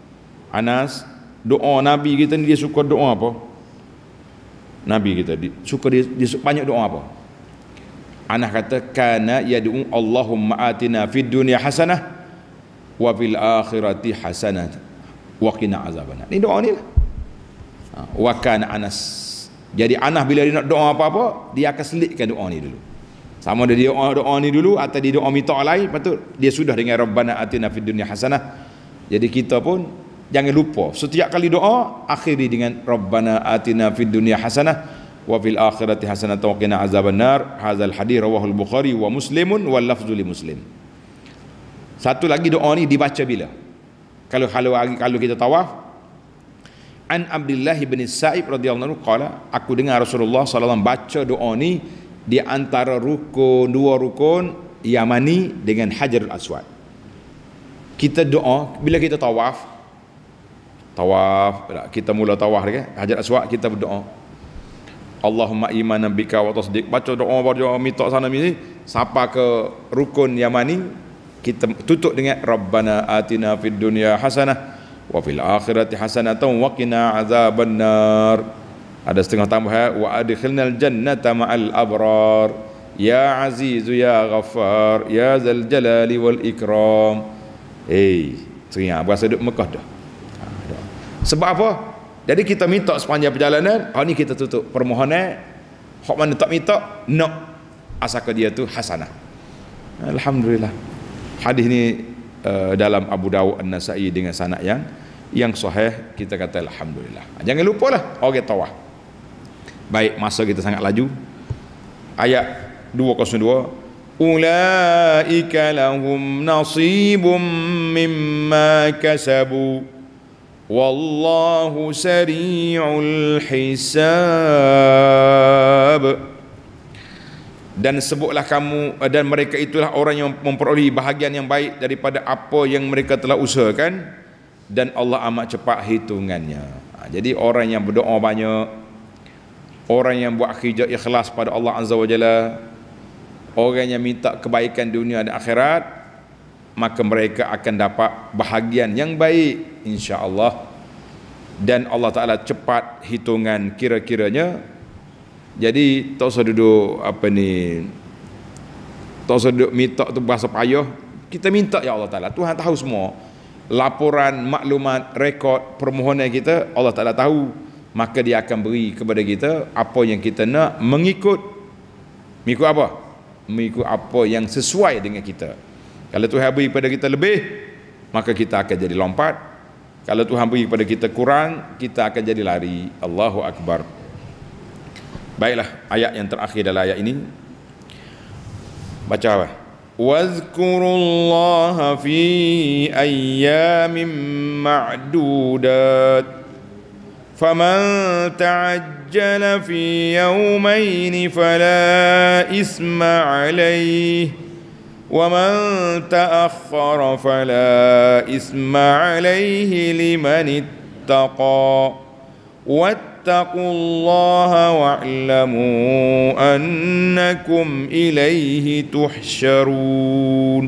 Anas doa nabi kita ni dia suka doa apa Nabi kita di, suka dia, dia banyak doa apa Anas kata kana yad'u Allahumma atina fid dunya hasanah wa fil akhirati hasanah wa qina azabannar. Ni doa ni lah. Ha, wa kana Anas. Jadi Anas bila dia nak doa apa-apa, dia akan selitkan doa ni dulu. Sama ada dia doa doa ni dulu atau dia doa minta lain, patut dia sudah dengan Rabbana atina fid dunya hasanah. Jadi kita pun Jangan lupa setiap kali doa akhiri dengan Rabbana atina fid dunya hasanah wa fil akhirati hasanah wa qina azabannar. Hadzal hadis rawahu al-Bukhari wa Muslimun wal lafzu li Muslim. Satu lagi doa ni dibaca bila? Kalau kalau kalau kita tawaf An Abdullah bin Sa'ib radhiyallahu anhu qala aku dengar Rasulullah sallallahu alaihi baca doa ni di antara rukun dua rukun Yamani dengan Hajarul Aswad. Kita doa bila kita tawaf tawaf. Kita mula tawaf kan hajar aswad kita berdoa. Allahumma iman bika wa tasdiq. Baca doa baca minta sana sini. Sampai ke rukun yamani kita tutup dengan rabbana atina fid dunya hasanah wa fil akhirati hasanatan wa qina azabannar. Ada setengah tambah eh, wa adkhilnal jannata ma'al abrar. Ya aziz ya ghaffar ya zal jalali wal ikram. Eh teringat berasa duduk Mekah dah sebab apa? Jadi kita minta sepanjang perjalanan, hari ni kita tutup permohonan. Hak mana tak minta, nak asalkan dia tu hasanah. Alhamdulillah. Hadis ni uh, dalam Abu Dawud An-Nasai dengan sanad yang yang sahih kita kata alhamdulillah. Jangan lupa lah orang tawah. Baik masa kita sangat laju. Ayat 202 Ulaika lahum nasibum mimma kasabu Wallahu sari'ul hisab dan sebutlah kamu dan mereka itulah orang yang memperoleh bahagian yang baik daripada apa yang mereka telah usahakan dan Allah amat cepat hitungannya. Ha, jadi orang yang berdoa banyak, orang yang buat kerja ikhlas pada Allah Azza wa Jalla, orang yang minta kebaikan dunia dan akhirat, maka mereka akan dapat bahagian yang baik insya-Allah. Dan Allah Taala cepat hitungan kira-kiranya. Jadi tak usah duduk apa ni tak usah duduk minta tu bahasa payah. Kita minta ya Allah Ta'ala. Tuhan tahu semua. Laporan maklumat rekod permohonan kita Allah Ta'ala tahu. Maka dia akan beri kepada kita apa yang kita nak mengikut. Mengikut apa? Mengikut apa yang sesuai dengan kita kalau Tuhan beri kepada kita lebih maka kita akan jadi lompat. Kalau Tuhan beri kepada kita kurang kita akan jadi lari. Allahu Akbar. Baiklah ayat yang terakhir dalam ayat ini. Baca apa? Wazkurullaha fi ayyamin ma'dudat. Faman ta'ajjala fi yawmaini fala isma alaih ومن تأخر فلا إثم عليه لمن اتقى واتقوا الله واعلموا أنكم إليه تحشرون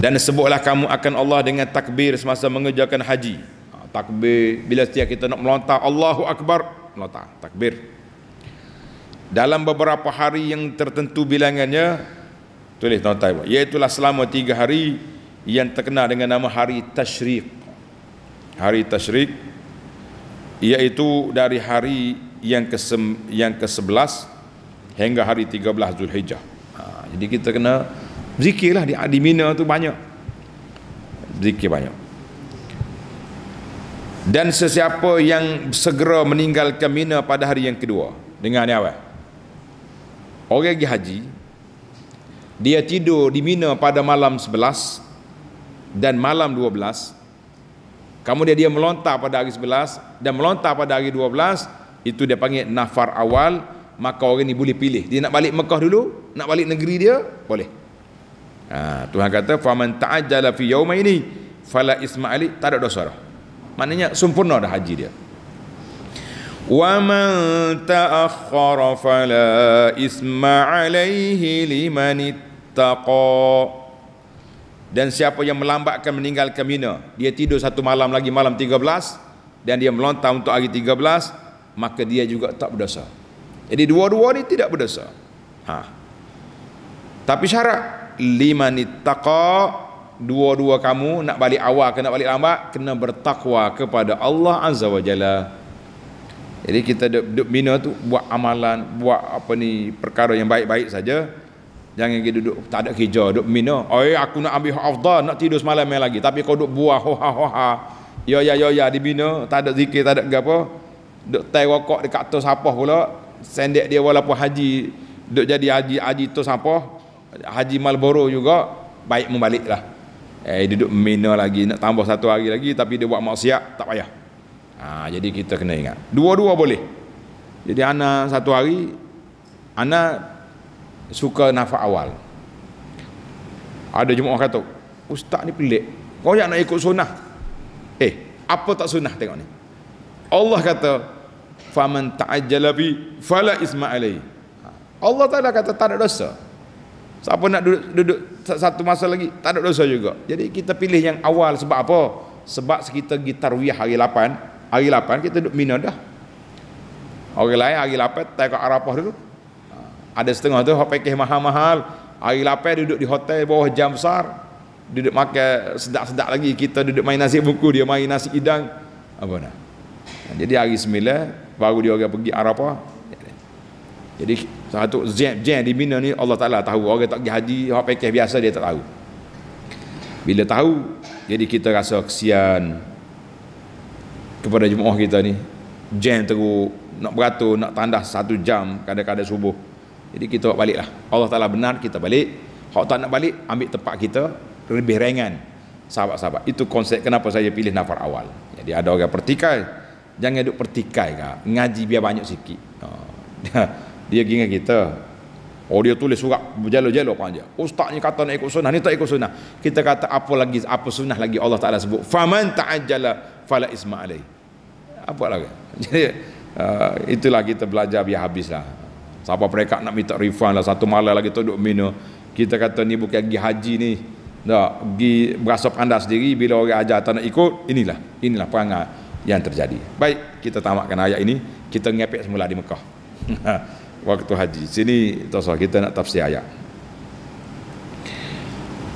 dan sebutlah kamu akan Allah dengan takbir semasa mengerjakan haji ha, takbir bila setiap kita nak melontar Allahu Akbar melontar takbir dalam beberapa hari yang tertentu bilangannya tulis tuan-tuan iaitulah selama tiga hari yang terkenal dengan nama hari tashriq hari tashriq iaitu dari hari yang ke yang ke-11 hingga hari 13 Zulhijjah. Ha, jadi kita kena zikirlah di, di Mina tu banyak. Zikir banyak. Dan sesiapa yang segera meninggalkan Mina pada hari yang kedua dengan ni apa? Orang pergi haji dia tidur di Mina pada malam 11 dan malam 12 Kemudian dia melontar pada hari 11 dan melontar pada hari 12 itu dia panggil nafar awal maka orang ni boleh pilih. Dia nak balik Mekah dulu nak balik negeri dia boleh. Ha, Tuhan kata faman ta'ajjala fi yawmaini fala isma'ali tak ada dosa dah. Maknanya sempurna dah haji dia wa man ta'akhkhara fala isma'alaihi liman ittaqa dan siapa yang melambatkan meninggalkan Mina dia tidur satu malam lagi malam 13 dan dia melontar untuk hari 13 maka dia juga tak berdosa. Jadi dua-dua ni tidak berdosa. Ha. tapi syarat lima ni taqa dua-dua kamu nak balik awal ke nak balik lambat kena bertakwa kepada Allah Azza wa Jalla jadi kita duduk, duduk Mina tu buat amalan buat apa ni perkara yang baik-baik saja Jangan pergi duduk tak ada kerja, duduk mina. Oh, aku nak ambil afdal, nak tidur semalam lagi. Tapi kau duduk buah ho ha ho ha. Ya ya ya ya di mina, tak ada zikir, tak ada apa. Duk tai rokok dekat atas apa pula. Sendek dia walaupun haji duk jadi haji haji tu apa? Haji Malboro juga baik membaliklah. Eh duduk mina lagi nak tambah satu hari lagi tapi dia buat maksiat tak payah. Ha, jadi kita kena ingat. Dua-dua boleh. Jadi ana satu hari ana suka nafak awal. Ada jemaah kata ustaz ni pelik. Kau yang nak ikut sunnah? Eh apa tak sunnah tengok ni? Allah kata faman ta'ajjala bi fala isma alai Allah Taala kata tak ada dosa. Siapa nak duduk, duduk satu masa lagi tak ada dosa juga. Jadi kita pilih yang awal sebab apa? Sebab kita pergi tarwiyah hari 8 hari 8 kita duduk mina dah. Orang lain hari 8 tak ke Arafah dulu. Ada setengah tu hak package mahal-mahal. Hari lapar duduk di hotel bawah jam besar. Duduk makan sedap-sedap lagi. Kita duduk main nasi buku dia main nasi idang. Apa nak? Jadi hari sembilan baru dia orang pergi Arafah. Jadi satu jen jen di Mina ni Allah Taala tahu. Orang tak pergi haji hak package biasa dia tak tahu. Bila tahu jadi kita rasa kesian kepada jemaah kita ni. Jam teruk nak beratur nak tandas satu jam kadang-kadang subuh. Jadi kita balik lah Allah Ta'ala benar kita balik. Hak tak nak balik ambil tempat kita lebih ringan. Sahabat-sahabat itu konsep kenapa saya pilih nafar awal. Jadi ada orang pertikai. Jangan duduk pertikai kah ngaji biar banyak sikit. Dia, dia gini kita. Oh dia tulis surat berjalo-jalo panjang. Ustaz ni kata nak ikut sunnah, ni tak ikut sunnah. Kita kata apa lagi apa sunnah lagi Allah Taala sebut. Faman ta'ajjala fala isma alai. Apa lagi? Jadi uh, itulah kita belajar biar habislah. Siapa mereka nak minta refund lah satu malam lagi tu duduk minum. Kita kata ni bukan pergi haji ni. Tak, pergi berasa pandai sendiri bila orang ajar tak nak ikut, inilah. Inilah perangai yang terjadi. Baik, kita tamatkan ayat ini. Kita ngepek semula di Mekah. waktu haji. Sini tuan kita nak tafsir ayat.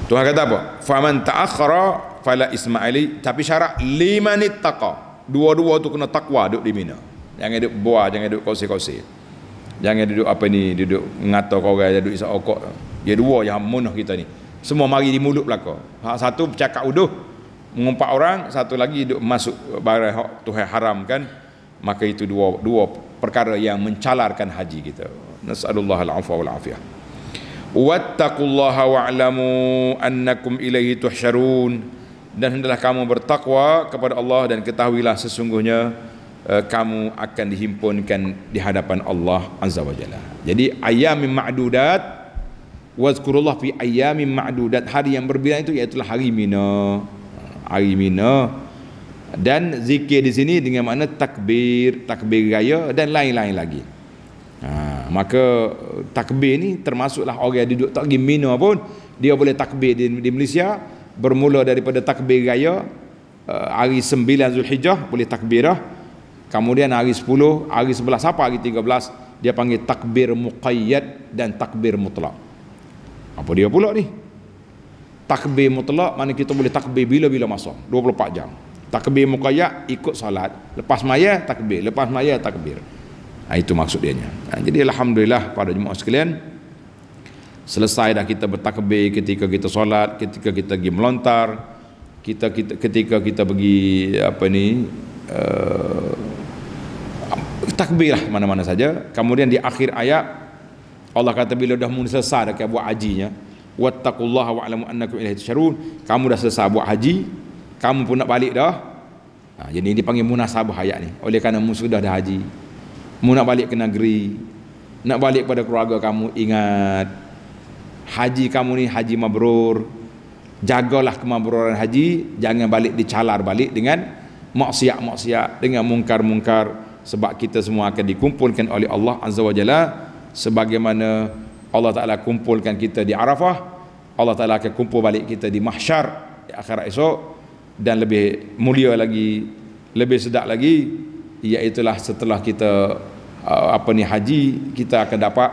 Tuhan kata apa? Faman ta'akhara fala ismaili tapi syarat liman ittaqa. Dua-dua tu kena takwa duduk di Mina. Jangan duduk buah, jangan duduk kongsi-kongsi. Jangan duduk apa ni, duduk ngata kau orang duduk isap okok. Ya dua yang munah kita ni. Semua mari di mulut belaka. Hak satu bercakap uduh mengumpat orang, satu lagi duduk masuk barang hak Tuhan haramkan. Maka itu dua dua perkara yang mencalarkan haji kita nasallallahu al-afwa wal afiyah wattaqullaha wa'lamu annakum ilaihi tuhsyarun dan hendaklah kamu bertakwa kepada Allah dan ketahuilah sesungguhnya uh, kamu akan dihimpunkan di hadapan Allah azza wajalla jadi ayamin ma'dudat wazkurullah fi ayamin ma'dudat. Hari yang berbilang itu iaitu hari mina. Hari mina. Dan zikir di sini dengan makna takbir, takbir raya dan lain-lain lagi. Ha, maka takbir ni termasuklah orang yang duduk tak pergi mina pun dia boleh takbir di, di Malaysia bermula daripada takbir raya uh, hari 9 Zulhijjah boleh takbir dah. Kemudian hari 10, hari 11 apa hari 13 dia panggil takbir muqayyad dan takbir mutlak. Apa dia pula ni? Takbir mutlak mana kita boleh takbir bila-bila masa 24 jam takbir muqayyad ikut salat lepas maya takbir lepas maya takbir ha, itu maksud dia ha, jadi alhamdulillah pada jemaah sekalian selesai dah kita bertakbir ketika kita solat ketika kita pergi melontar kita, kita ketika kita pergi apa ni uh, takbir lah mana-mana saja. Kemudian di akhir ayat Allah kata bila dah mula selesai dah buat hajinya wattaqullaha wa'lamu annakum ilaihi tusyarun kamu dah selesai buat haji kamu pun nak balik dah. Ha, jadi ini dipanggil munasabah ayat ni. Oleh kerana mu sudah dah haji mu nak balik ke negeri nak balik pada keluarga kamu ingat haji kamu ni haji mabrur. Jagalah kemabruran haji jangan balik dicalar balik dengan maksiat-maksiat dengan mungkar-mungkar sebab kita semua akan dikumpulkan oleh Allah Azza wa Jalla. Sebagaimana Allah Ta'ala kumpulkan kita di Arafah Allah Ta'ala akan kumpul balik kita di mahsyar di akhirat esok. Dan lebih mulia lagi lebih sedap lagi iaitulah setelah kita uh, apa ni haji kita akan dapat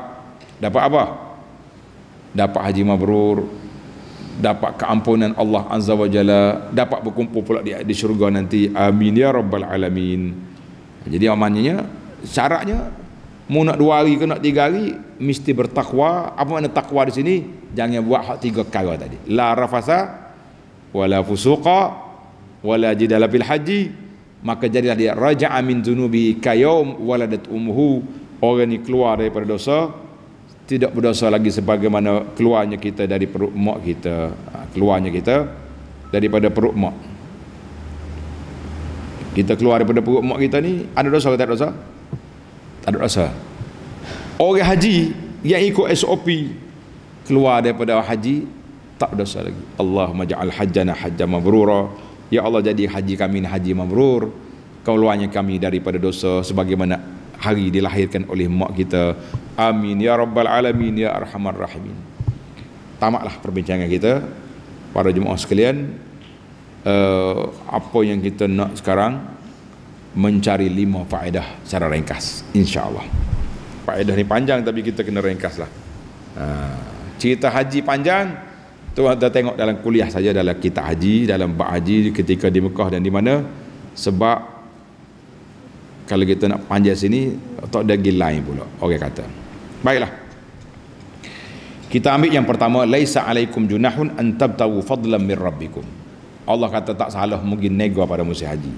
dapat apa dapat haji mabrur dapat keampunan Allah azza wa jalla dapat berkumpul pula di, di syurga nanti. Amin ya rabbal alamin. Jadi amannya syaratnya mau nak dua hari ke nak tiga hari mesti bertakwa. Apa makna takwa di sini? Jangan buat hak tiga perkara tadi. La rafasa wala fusuqa wala jidala fil haji. Maka jadilah dia raja'a min dunubi kayum waladat umuhu orang ni keluar daripada dosa tidak berdosa lagi sebagaimana keluarnya kita dari perut mak kita. Ha, keluarnya kita daripada perut mak. Kita keluar daripada perut mak kita ni ada dosa atau tak ada dosa? Tak ada dosa. Orang haji yang ikut SOP keluar daripada haji tak dosa lagi. Allahumma ja'al hajjana hajjah mabrura. Ya Allah jadi haji kami ini haji mabrur. Keluarnya kami daripada dosa sebagaimana hari dilahirkan oleh mak kita amin. Ya rabbal alamin ya arhamar rahimin. Tamatlah perbincangan kita. Para jemaah sekalian uh, apa yang kita nak sekarang? Mencari lima faedah secara ringkas insyaallah. Faedah ni panjang tapi kita kena ringkas lah uh, cerita haji panjang Tu anda tengok dalam kuliah saja dalam kitab haji, dalam bab haji ketika di Mekah dan di mana. Sebab kalau kita nak panjang sini tak ada lain pula orang kata. Baiklah. kita ambil yang pertama laisa alaikum junahun an tabtagu fadlan min rabbikum Allah kata tak salah mungkin nego pada musim haji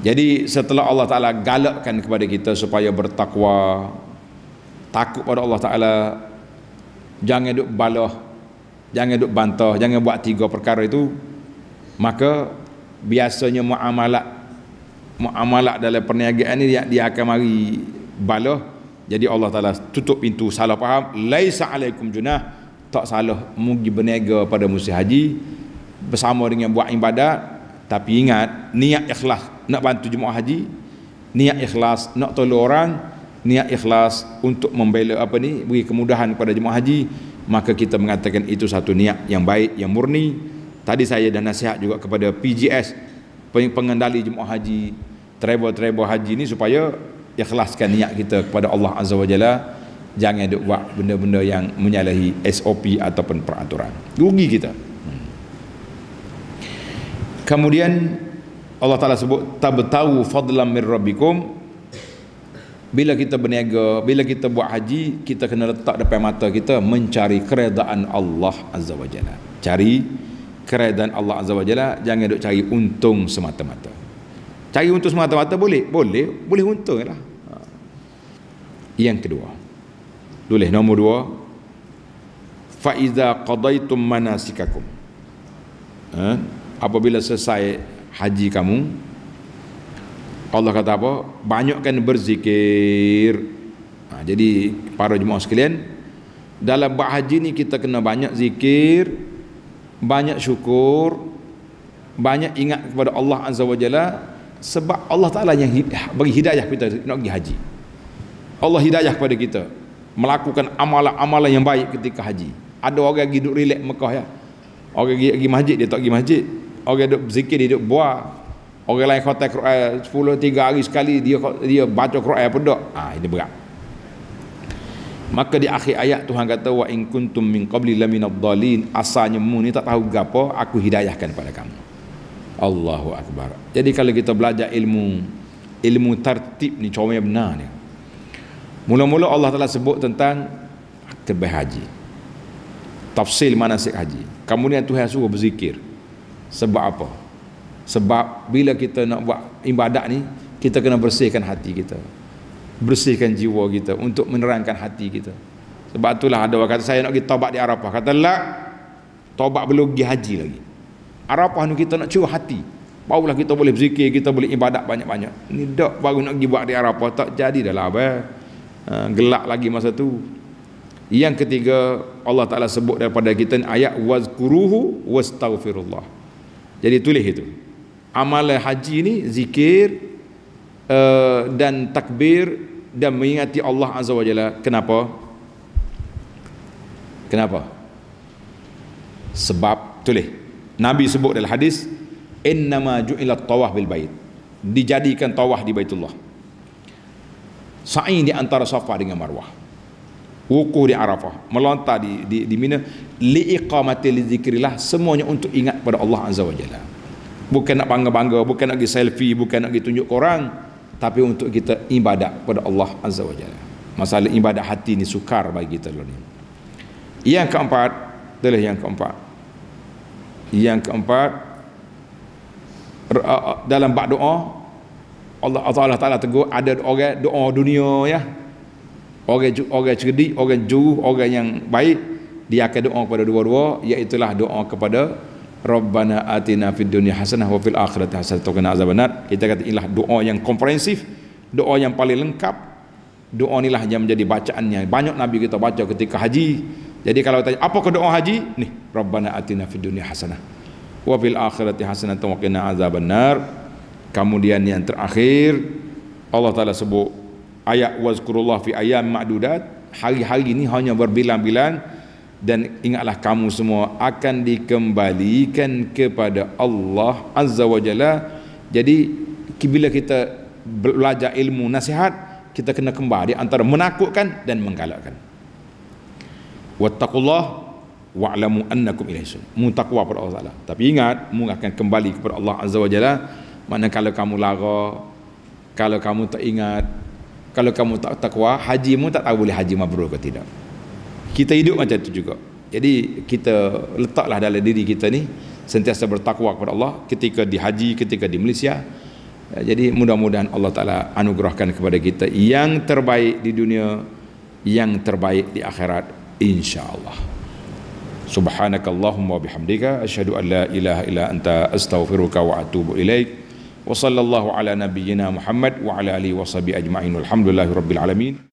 jadi setelah Allah Ta'ala galakkan kepada kita supaya bertakwa takut pada Allah Ta'ala jangan duk balah jangan duk bantah jangan buat tiga perkara itu maka biasanya muamalat muamalat dalam perniagaan ni dia, dia akan mari balah jadi Allah Ta'ala tutup pintu salah faham? Laisa alaikum junah. Tak salah mugi berniaga pada musim haji bersama dengan buat ibadat. Tapi ingat niat ikhlas nak bantu jemaah haji niat ikhlas nak tolong orang niat ikhlas untuk membela apa ni beri kemudahan kepada jemaah haji maka kita mengatakan itu satu niat yang baik yang murni. Tadi saya dah nasihat juga kepada PGS pengendali jemaah haji travel-travel haji ni supaya ikhlaskan niat kita kepada Allah Azza wa Jalla jangan duk buat benda-benda yang menyalahi SOP ataupun peraturan rugi kita Kemudian Allah Taala sebut tabtahu fadlan min rabbikum bila kita berniaga, bila kita buat haji, kita kena letak depan mata kita mencari keredaan Allah Azza wa Jalla. Cari keredaan Allah Azza wa Jalla, jangan duk cari untung semata-mata. Cari untung semata-mata boleh? Boleh, boleh untung lah. Yang kedua. Tulis nombor dua. Fa iza qadaitum manasikakum. Ha? apabila selesai haji kamu Allah kata apa banyakkan berzikir ha, jadi para jemaah sekalian dalam buat haji ni kita kena banyak zikir banyak syukur banyak ingat kepada Allah Azza wa Jalla sebab Allah Ta'ala yang bagi hidayah kita nak pergi haji. Allah hidayah kepada kita. Melakukan amalan-amalan yang baik ketika haji. Ada orang yang duduk relax Mekah ya. Orang pergi masjid dia tak pergi masjid. Orang duduk berzikir dia duduk buah orang lain khatam Quran 10 3 hari sekali dia dia baca Quran apa dak ah ini berat. Maka di akhir ayat Tuhan kata wa in kuntum min qabli laminad dhalin asalnya mu ni tak tahu gapo aku hidayahkan pada kamu Allahu akbar jadi kalau kita belajar ilmu ilmu tertib ni cara yang benar ni mula-mula Allah telah sebut tentang terbaik haji tafsil manasik haji kemudian Tuhan suruh berzikir sebab apa? Sebab bila kita nak buat ibadat ni, kita kena bersihkan hati kita. Bersihkan jiwa kita untuk menerangkan hati kita. Sebab itulah ada orang kata saya nak pergi taubat di Arafah. Kata la, taubat belum pergi haji lagi. Arafah ni kita nak curah hati. Barulah kita boleh berzikir, kita boleh ibadat banyak-banyak. Ni dak baru nak pergi buat di Arafah tak jadi dah lah Ha, gelak lagi masa tu. Yang ketiga Allah Taala sebut daripada kita ayat wazkuruhu wastaghfirullah. Jadi tulis itu. Amalan haji ni zikir uh, dan takbir dan mengingati Allah Azza wa Jalla. Kenapa? Kenapa? Sebab tulis. Nabi sebut dalam hadis innama ju'ila tawaf bil bait. Dijadikan tawaf di Baitullah. Sa'i di antara Safa dengan Marwah. Wukuf di Arafah, melontar di di, di Mina liiqamati lidzikrillah semuanya untuk ingat pada Allah Azza wa Jalla bukan nak bangga-bangga bukan nak pergi selfie bukan nak pergi tunjuk orang tapi untuk kita ibadat pada Allah Azza wa Jalla masalah ibadat hati ni sukar bagi kita ni yang keempat adalah yang keempat yang keempat dalam bab doa Allah Allah Taala tegur ada orang doa dunia ya. Orang orang cerdik orang juru orang yang baik dia akan doa kepada dua-dua iaitu doa kepada Rabbana atina fid dunya hasanah wa fil akhirati hasanah. Wa qina azabannar kita kata inilah doa yang komprehensif doa yang paling lengkap. Doa inilah yang menjadi bacaannya. Banyak nabi kita baca ketika haji jadi kalau tanya apa ke doa haji? Nih Rabbana atina fid dunya hasanah wa fil akhirati hasanah wa qina azabannar kemudian yang terakhir Allah taala sebut ayat wazkurullah fi ayyam ma'dudat. Hari-hari ini hanya berbilang-bilang dan ingatlah kamu semua akan dikembalikan kepada Allah Azza wa Jalla. Jadi bila kita belajar ilmu nasihat kita kena kembali antara menakutkan dan menggalakkan wattaqullah wa'lamu annakum ilaihi mu takwa pada Allah Taala. Tapi ingat mu akan kembali kepada Allah Azza wa Jalla. Mana kalau kamu lara kalau kamu tak ingat kalau kamu tak takwa haji mu tak tahu boleh haji mabrur ke tidak. Kita hidup macam itu juga. Jadi kita letaklah dalam diri kita ni sentiasa bertakwa kepada Allah. Ketika di haji ketika di Malaysia ya, jadi mudah-mudahan Allah Ta'ala anugerahkan kepada kita yang terbaik di dunia yang terbaik di akhirat insyaAllah. Subhanakallahumma bihamdika asyhadu an la ilaha illa anta astaghfiruka wa atubu ilaik. Wa sallallahu ala nabiyyina Muhammad wa ala alihi wa sahbihi ajma'in. Walhamdulillahi rabbil alamin